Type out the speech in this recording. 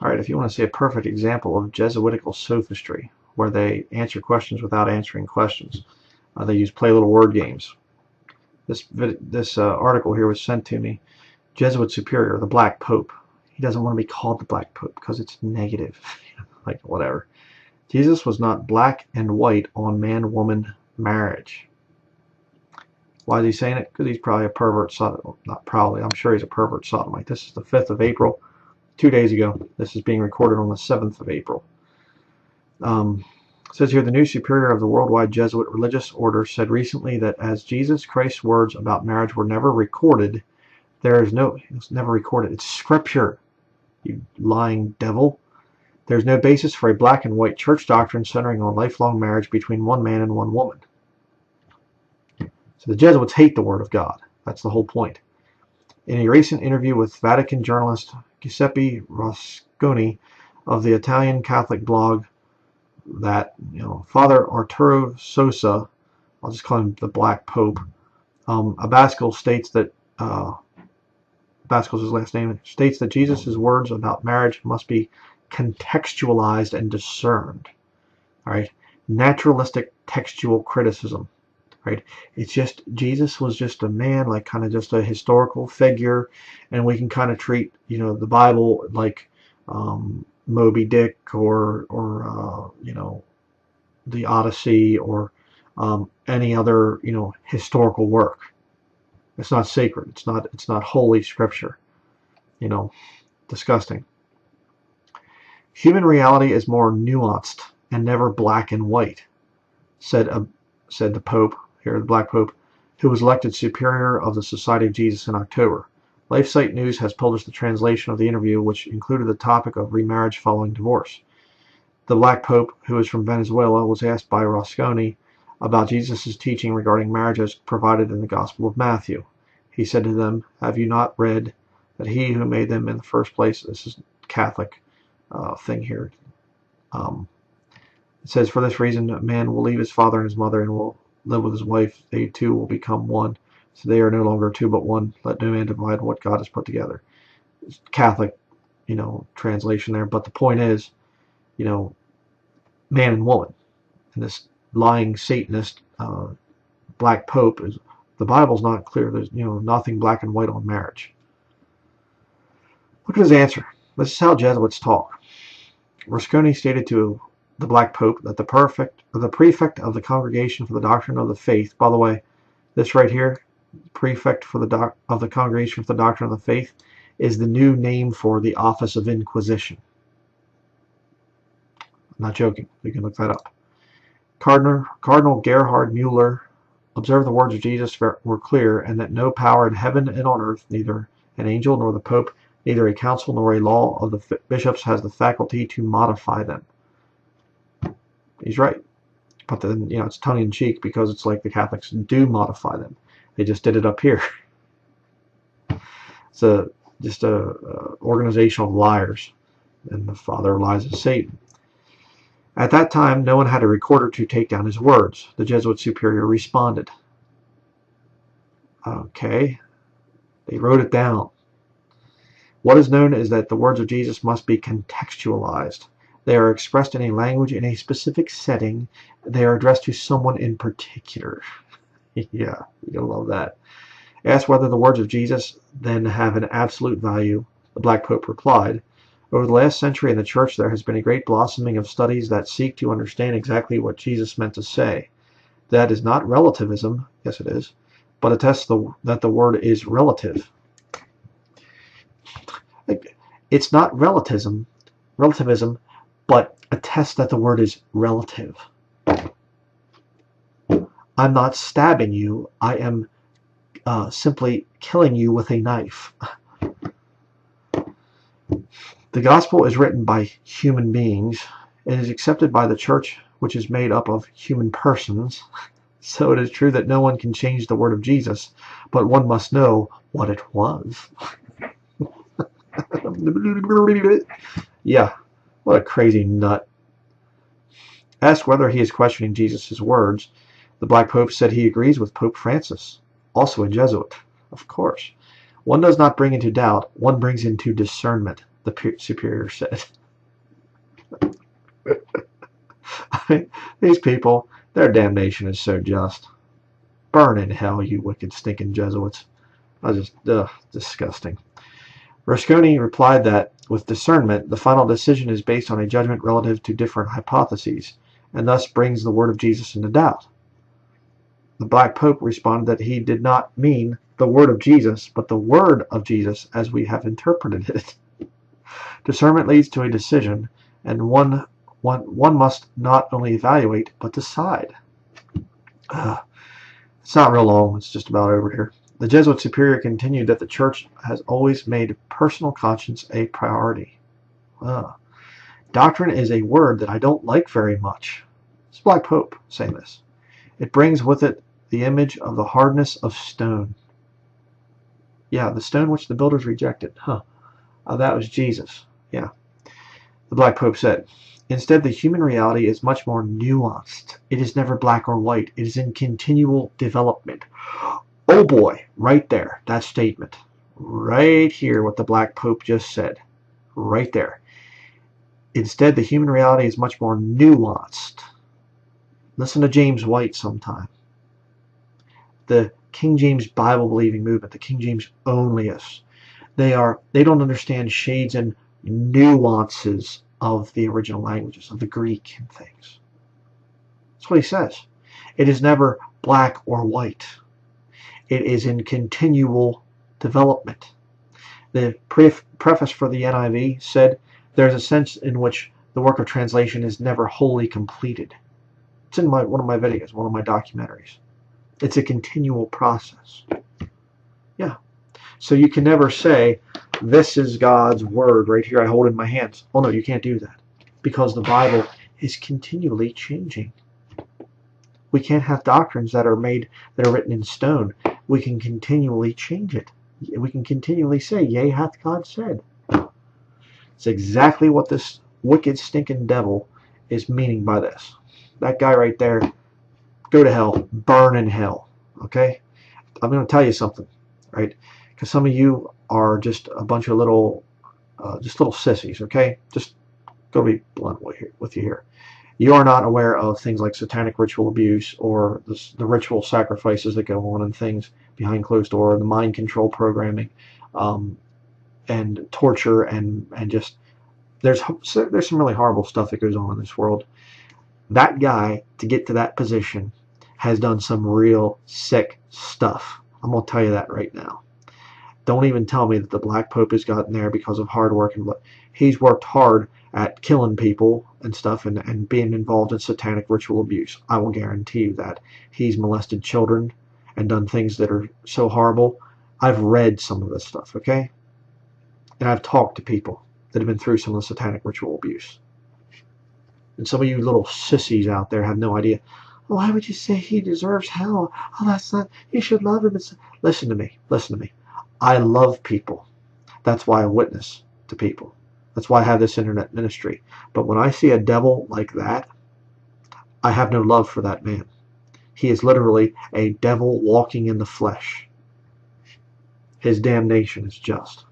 All right, if you want to see a perfect example of Jesuitical sophistry, where they answer questions without answering questions, uh, they use play little word games. This this uh, article here was sent to me. Jesuit superior, the Black Pope. He doesn't want to be called the Black Pope because it's negative. like whatever. Jesus was not black and white on man-woman marriage. Why is he saying it? Because he's probably a pervert sodomite. Not probably. I'm sure he's a pervert sodomite. This is the 5th of April, two days ago. This is being recorded on the 7th of April. Um, says here, the new superior of the worldwide Jesuit religious order said recently that as Jesus Christ's words about marriage were never recorded, there is no, it's never recorded. It's scripture, you lying devil. There's no basis for a black and white church doctrine centering on lifelong marriage between one man and one woman. So the Jesuits hate the Word of God. That's the whole point. In a recent interview with Vatican journalist Giuseppe Rusconi of the Italian Catholic blog that you know Father Arturo Sosa, I'll just call him the Black Pope, um, Abascal states that uh, Abascal's his last name states that Jesus' words about marriage must be contextualized and discerned. All right, naturalistic textual criticism. Right, it's just Jesus was just a man, like kind of just a historical figure, and we can kind of treat you know the Bible like um, Moby Dick or or uh, you know the Odyssey or um, any other you know historical work. It's not sacred. It's not it's not holy scripture. You know, disgusting. Human reality is more nuanced and never black and white, said uh, said the Pope here, the Black Pope, who was elected Superior of the Society of Jesus in October. LifeSite News has published the translation of the interview, which included the topic of remarriage following divorce. The Black Pope, who is from Venezuela, was asked by Rusconi about Jesus' teaching regarding marriage as provided in the Gospel of Matthew. He said to them, Have you not read that he who made them in the first place, this is Catholic uh, thing here, um, it says, For this reason, a man will leave his father and his mother and will live with his wife. They two will become one. So they are no longer two but one. Let no man divide what God has put together. It's Catholic, you know, translation there. But the point is, you know, man and woman. And this lying Satanist, uh, black pope is the Bible's not clear. There's you know nothing black and white on marriage. Look at his answer. This is how Jesuits talk. Rusconi stated to the Black Pope that the perfect, the prefect of the Congregation for the Doctrine of the Faith. By the way, this right here prefect for the doc, of the Congregation for the Doctrine of the Faith is the new name for the Office of Inquisition. I'm not joking. You can look that up. Cardinal, Cardinal Gerhard Mueller observed the words of Jesus were clear and that no power in heaven and on earth, neither an angel nor the Pope, neither a council nor a law of the bishops has the faculty to modify them. He's right. But then, you know, it's tongue in cheek because it's like the Catholics do modify them. They just did it up here. It's a just a, a organization of liars, and the father lies is Satan. At that time, no one had a recorder to take down his words. The Jesuit superior responded. Okay, they wrote it down. What is known is that the words of Jesus must be contextualized. They are expressed in a language in a specific setting. They are addressed to someone in particular. yeah, you'll love that. Asked whether the words of Jesus then have an absolute value, the Black Pope replied, Over the last century in the Church there has been a great blossoming of studies that seek to understand exactly what Jesus meant to say. That is not relativism, yes it is, but attests the, that the word is relative. It's not relativism, relativism, but attest that the word is relative. I'm not stabbing you. I am uh, simply killing you with a knife. The gospel is written by human beings. It is accepted by the church, which is made up of human persons. So it is true that no one can change the word of Jesus, but one must know what it was. yeah, what a crazy nut. Asked whether he is questioning Jesus' words, the Black Pope said he agrees with Pope Francis, also a Jesuit. Of course. One does not bring into doubt, one brings into discernment. the superior said. I mean, These people, their damnation is so just. Burn in hell, you wicked, stinking Jesuits. I just, ugh, disgusting. Rusconi replied that, with discernment, the final decision is based on a judgment relative to different hypotheses, and thus brings the word of Jesus into doubt. The Black Pope responded that he did not mean the word of Jesus, but the word of Jesus as we have interpreted it. Discernment leads to a decision, and one, one, one must not only evaluate, but decide. Uh, it's not real long, it's just about over here. The Jesuit superior continued that the Church has always made personal conscience a priority. Uh, doctrine is a word that I don't like very much. It's Black Pope saying this. It brings with it the image of the hardness of stone. Yeah, the stone which the builders rejected. Huh. Uh, that was Jesus. Yeah. The Black Pope said, Instead, the human reality is much more nuanced. It is never black or white. It is in continual development. Oh boy, right there, that statement. Right here, what the Black Pope just said. Right there. Instead, the human reality is much more nuanced. Listen to James White sometime. The King James Bible believing movement, the King James onlyists, they are they don't understand shades and nuances of the original languages, of the Greek and things. That's what he says. It is never black or white. It is in continual development. The preface for the NIV said, There's a sense in which the work of translation is never wholly completed. It's in my, one of my videos, one of my documentaries. It's a continual process. Yeah. So you can never say, this is God's word right here I hold in my hands. Oh no, you can't do that. Because the Bible is continually changing. We can't have doctrines that are made, that are written in stone we can continually change it. We can continually say, Yea, hath God said. It's exactly what this wicked, stinking devil is meaning by this. That guy right there, go to hell, burn in hell. Okay? I'm going to tell you something, right? Because some of you are just a bunch of little, uh, just little sissies, okay? Just go be blunt with you here you are not aware of things like satanic ritual abuse or the, the ritual sacrifices that go on and things behind closed door, the mind control programming, um, and torture and and just there's there's some really horrible stuff that goes on in this world. That guy to get to that position has done some real sick stuff. I'm gonna tell you that right now. Don't even tell me that the Black Pope has gotten there because of hard work and he's worked hard at killing people and stuff and, and being involved in satanic ritual abuse. I will guarantee you that. He's molested children and done things that are so horrible. I've read some of this stuff, okay? And I've talked to people that have been through some of the satanic ritual abuse. And some of you little sissies out there have no idea. Why would you say he deserves hell? Oh, that's not, you should love him. It's, listen to me, listen to me. I love people. That's why I witness to people. That's why I have this internet ministry. But when I see a devil like that, I have no love for that man. He is literally a devil walking in the flesh. His damnation is just.